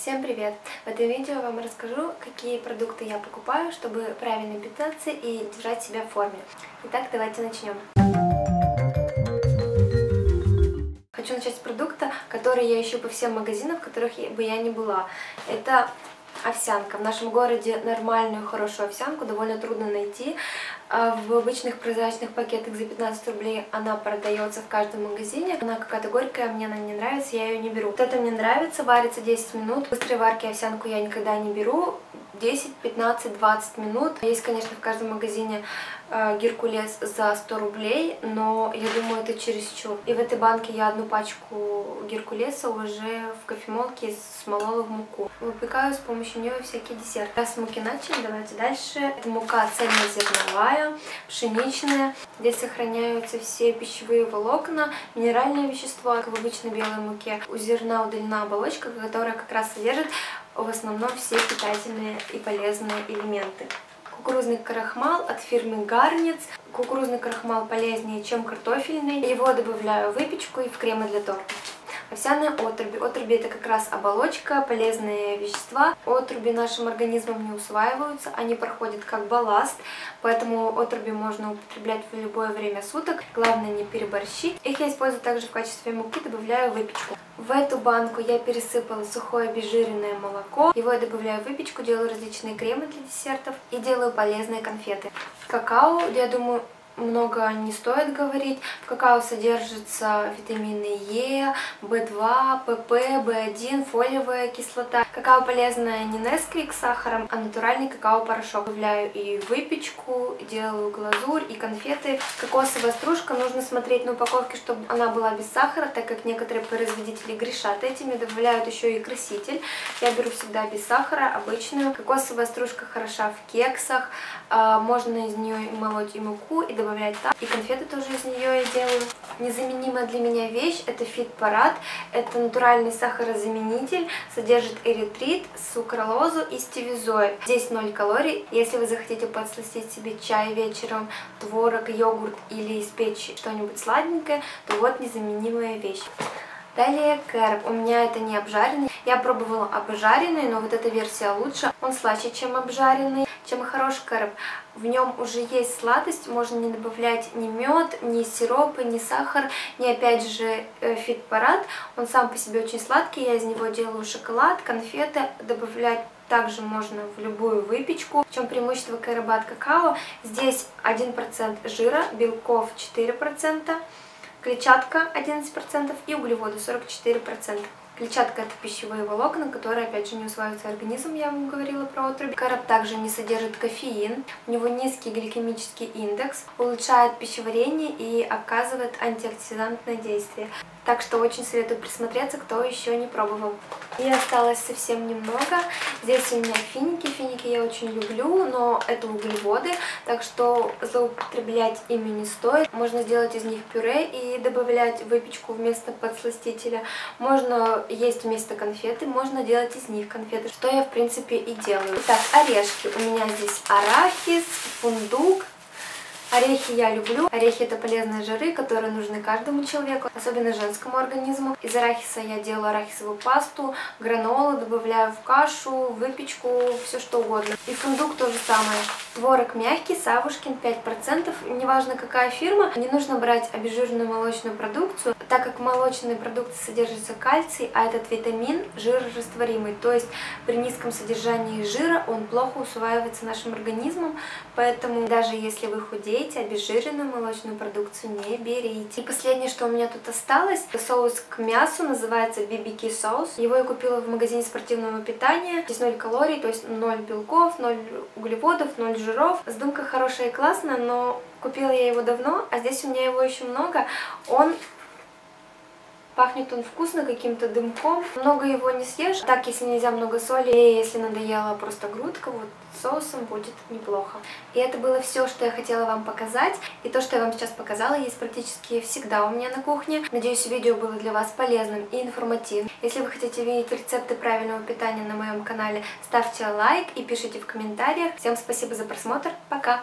Всем привет! В этом видео я вам расскажу, какие продукты я покупаю, чтобы правильно питаться и держать себя в форме. Итак, давайте начнем. Хочу начать с продукта, который я ищу по всем магазинам, в которых бы я не была. Это овсянка. В нашем городе нормальную, хорошую овсянку довольно трудно найти. А в обычных прозрачных пакетах за 15 рублей она продается в каждом магазине. Она какая-то горькая, мне она не нравится, я ее не беру. Вот это мне нравится, варится 10 минут. Быстрой варки овсянку я никогда не беру. 10, 15, 20 минут. Есть, конечно, в каждом магазине э, геркулес за 100 рублей, но я думаю, это чересчур. И в этой банке я одну пачку геркулеса уже в кофемолке смолола в муку. Выпекаю с помощью нее всякие десерты. Раз муки начали, давайте дальше. Это мука цельнозерновая, пшеничная. Здесь сохраняются все пищевые волокна, минеральные вещества, как в обычной белой муке. У зерна удалена оболочка, которая как раз содержит в основном все питательные и полезные элементы. Кукурузный крахмал от фирмы Гарниц. Кукурузный крахмал полезнее, чем картофельный. Его добавляю в выпечку и в кремы для торта. Овсяные отруби. Отруби это как раз оболочка, полезные вещества. Отруби нашим организмом не усваиваются, они проходят как балласт, поэтому отруби можно употреблять в любое время суток. Главное не переборщить. Их я использую также в качестве муки, добавляю выпечку. В эту банку я пересыпала сухое обезжиренное молоко. Его я добавляю в выпечку, делаю различные кремы для десертов и делаю полезные конфеты. Какао, я думаю, много не стоит говорить. В какао содержатся витамины Е, В2, ПП, В1, фолиевая кислота. Какао полезное не Несквик с сахаром, а натуральный какао-порошок. Добавляю и выпечку, делаю глазурь, и конфеты. Кокосовая стружка нужно смотреть на упаковке, чтобы она была без сахара, так как некоторые производители грешат этими, добавляют еще и краситель. Я беру всегда без сахара, обычную. Кокосовая стружка хороша в кексах, а, можно из нее молоть и муку, и добавлять там. И конфеты тоже из нее я делаю. Незаменимая для меня вещь это фит-парад. Это натуральный сахарозаменитель, содержит эритрит, сукралозу и стевизоид. Здесь 0 калорий. Если вы захотите подсластить себе чай вечером, творог, йогурт или испечь что-нибудь сладенькое, то вот незаменимая вещь. Далее кэрп. У меня это не обжаренный. Я пробовала обжаренный, но вот эта версия лучше. Он слаще, чем обжаренный, чем хороший кэрп. В нем уже есть сладость, можно не добавлять ни мед, ни сиропы, ни сахар, ни опять же э, фит-парад. Он сам по себе очень сладкий, я из него делаю шоколад, конфеты, добавлять также можно в любую выпечку. В чем преимущество кэрбат какао? Здесь 1% жира, белков 4%, клетчатка 11% и углеводы 44%. Клетчатка – это пищевые волокна, которые, опять же, не усваиваются организмом, я вам говорила про отруби. Карап также не содержит кофеин, у него низкий гликемический индекс, улучшает пищеварение и оказывает антиоксидантное действие. Так что очень советую присмотреться, кто еще не пробовал. И осталось совсем немного. Здесь у меня финики. Финики я очень люблю, но это углеводы, так что злоупотреблять ими не стоит. Можно сделать из них пюре и добавлять выпечку вместо подсластителя. Можно есть вместо конфеты, можно делать из них конфеты, что я в принципе и делаю. Итак, орешки. У меня здесь арахис, фундук, Орехи я люблю. Орехи это полезные жиры, которые нужны каждому человеку, особенно женскому организму. Из арахиса я делаю арахисовую пасту, гранолу, добавляю в кашу, выпечку, все что угодно. И фундук то же самое. Творог мягкий, Савушкин 5%, неважно какая фирма. Не нужно брать обезжиренную молочную продукцию, так как в молочной продукции содержится кальций, а этот витамин жирорастворимый. То есть при низком содержании жира он плохо усваивается нашим организмом, поэтому даже если вы худеете, худеете, обезжиренную молочную продукцию не берите. И последнее, что у меня тут осталось, соус к мясу, называется BBQ соус. Его я купила в магазине спортивного питания. Здесь 0 калорий, то есть 0 белков, 0 углеводов, 0 жиров. Сдумка хорошая и классная, но купила я его давно, а здесь у меня его еще много. Он Пахнет он вкусно каким-то дымком. Много его не съешь. Так, если нельзя много соли, и если надоела просто грудка, вот соусом будет неплохо. И это было все, что я хотела вам показать. И то, что я вам сейчас показала, есть практически всегда у меня на кухне. Надеюсь, видео было для вас полезным и информативным. Если вы хотите видеть рецепты правильного питания на моем канале, ставьте лайк и пишите в комментариях. Всем спасибо за просмотр. Пока!